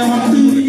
Gracias.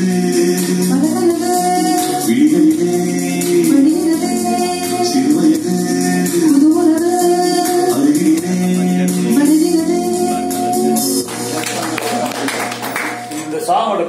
be.